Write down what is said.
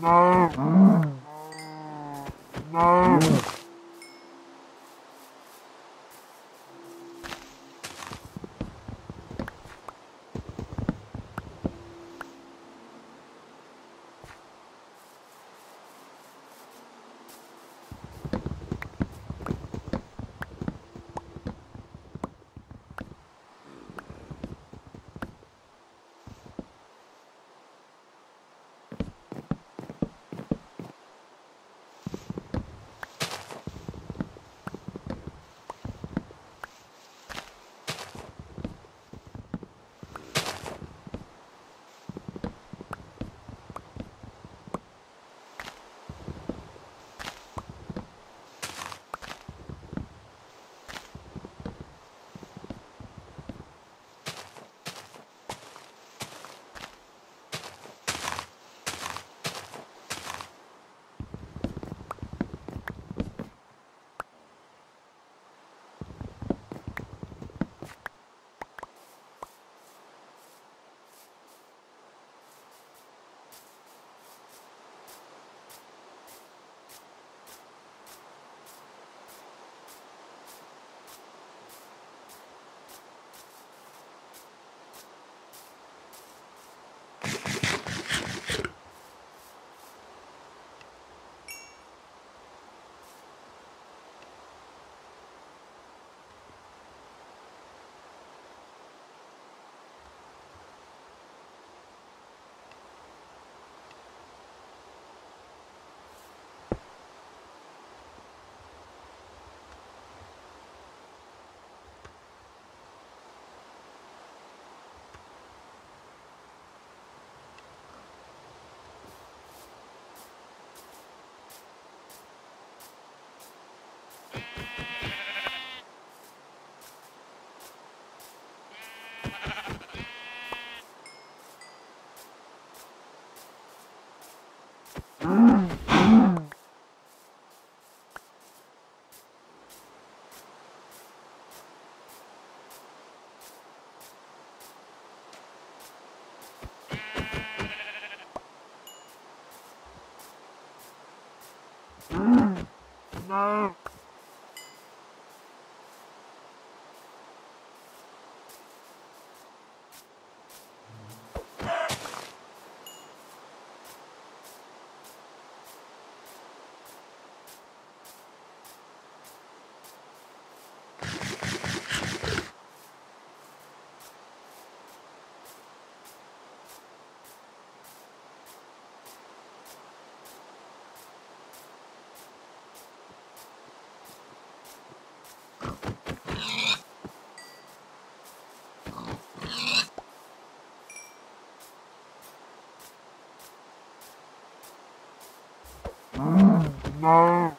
No. No. No. No. Mm.